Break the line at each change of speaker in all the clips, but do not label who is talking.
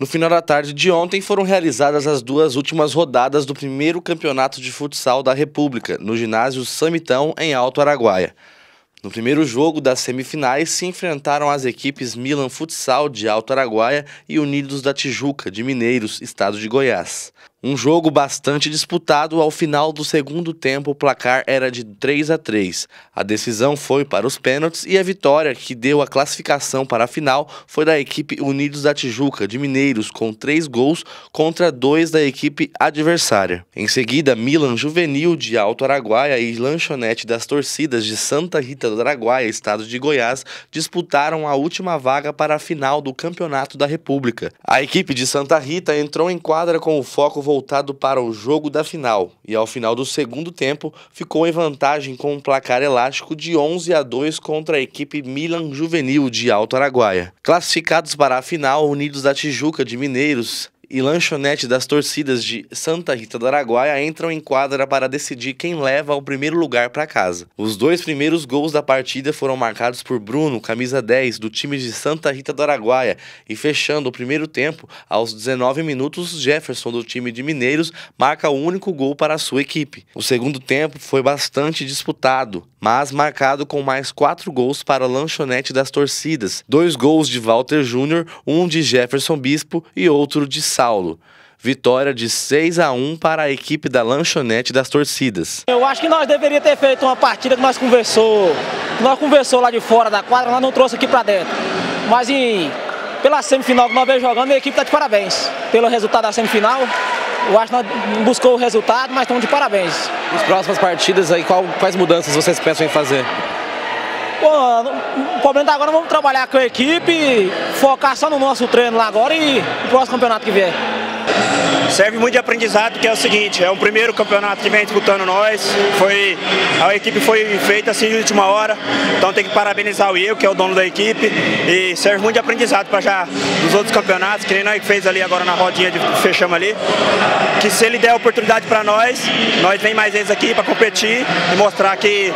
No final da tarde de ontem foram realizadas as duas últimas rodadas do primeiro campeonato de futsal da República, no ginásio Samitão, em Alto Araguaia. No primeiro jogo das semifinais se enfrentaram as equipes Milan Futsal de Alto Araguaia e Unidos da Tijuca de Mineiros, estado de Goiás. Um jogo bastante disputado, ao final do segundo tempo o placar era de 3 a 3. A decisão foi para os pênaltis e a vitória que deu a classificação para a final foi da equipe Unidos da Tijuca de Mineiros com 3 gols contra 2 da equipe adversária. Em seguida, Milan Juvenil de Alto Araguaia e Lanchonete das Torcidas de Santa Rita do Araguaia, estado de Goiás, disputaram a última vaga para a final do Campeonato da República. A equipe de Santa Rita entrou em quadra com o foco voltado para o jogo da final e, ao final do segundo tempo, ficou em vantagem com um placar elástico de 11 a 2 contra a equipe Milan Juvenil de Alto Araguaia. Classificados para a final, Unidos da Tijuca de Mineiros e lanchonete das torcidas de Santa Rita do Araguaia entram em quadra para decidir quem leva o primeiro lugar para casa. Os dois primeiros gols da partida foram marcados por Bruno, camisa 10, do time de Santa Rita do Araguaia, e fechando o primeiro tempo, aos 19 minutos, Jefferson, do time de Mineiros, marca o único gol para a sua equipe. O segundo tempo foi bastante disputado, mas marcado com mais quatro gols para a lanchonete das torcidas, dois gols de Walter Júnior, um de Jefferson Bispo e outro de Saulo. Vitória de 6 a 1 para a equipe da lanchonete das torcidas.
Eu acho que nós deveríamos ter feito uma partida que nós conversou, nós conversou lá de fora da quadra, nós não trouxe aqui para dentro. Mas em, pela semifinal que nós vemos jogando, a equipe está de parabéns. Pelo resultado da semifinal, eu acho que nós buscou o resultado, mas estamos de parabéns.
Nas próximas partidas aí, qual, quais mudanças vocês pensam em fazer?
Bom, o problema da agora vamos trabalhar com a equipe, focar só no nosso treino lá agora e no próximo campeonato que vier
serve muito de aprendizado, que é o seguinte, é o primeiro campeonato que vem disputando nós, foi, a equipe foi feita assim de última hora, então tem que parabenizar o eu, que é o dono da equipe, e serve muito de aprendizado para já dos outros campeonatos, que nem nós fez ali agora na rodinha de fechamos ali, que se ele der oportunidade para nós, nós vem mais vezes aqui para competir e mostrar que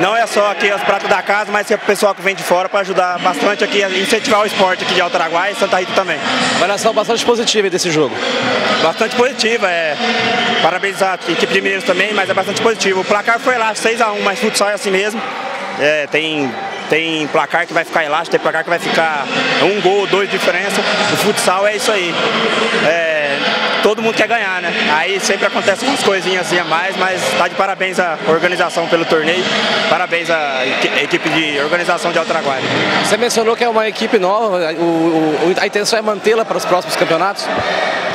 não é só aqui as pratas da casa, mas é o pessoal que vem de fora para ajudar bastante aqui incentivar o esporte aqui de Alto Araguai e Santa Rita também.
Avaliação bastante positiva desse jogo.
Bastante positiva. É, parabenizar a equipe de Mineiros também, mas é bastante positivo. O placar foi lá, 6x1, mas futsal é assim mesmo. É, tem, tem placar que vai ficar elástico, tem placar que vai ficar um gol, dois de diferença. O futsal é isso aí. É, todo mundo quer ganhar, né? Aí sempre acontece umas coisinhas assim a mais, mas tá de parabéns a organização pelo torneio, parabéns à equipe de organização de Alto Araguaia.
Você mencionou que é uma equipe nova, o, o, a intenção é mantê-la para os próximos campeonatos?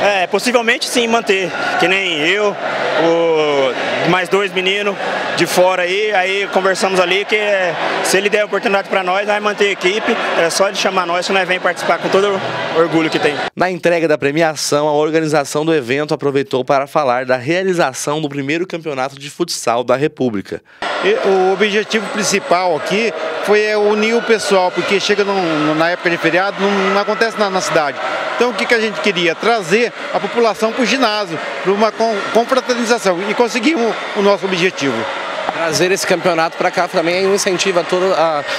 É, possivelmente sim manter, que nem eu, o, mais dois meninos de fora aí, aí conversamos ali que se ele der a oportunidade para nós, vai manter a equipe, é só ele chamar nós que nós vem participar com todo o orgulho que tem.
Na entrega da premiação, a organização do evento aproveitou para falar da realização do primeiro campeonato de futsal da República.
O objetivo principal aqui foi é, unir o pessoal, porque chega na época de feriado, não, não acontece na, na cidade. Então o que, que a gente queria? Trazer a população para o ginásio, para uma confraternização e conseguimos o nosso objetivo
trazer esse campeonato para cá também é um incentivo a todos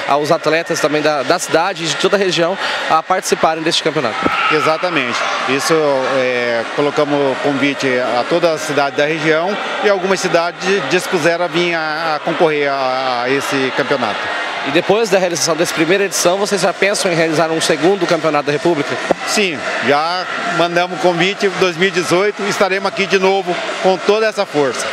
aos atletas também da, da cidade e de toda a região a participarem deste campeonato.
Exatamente. Isso é, colocamos convite a toda a cidade da região e algumas cidades dispuseram a vir a, a concorrer a, a esse campeonato.
E depois da realização dessa primeira edição, vocês já pensam em realizar um segundo campeonato da República?
Sim, já mandamos convite 2018 e estaremos aqui de novo com toda essa força.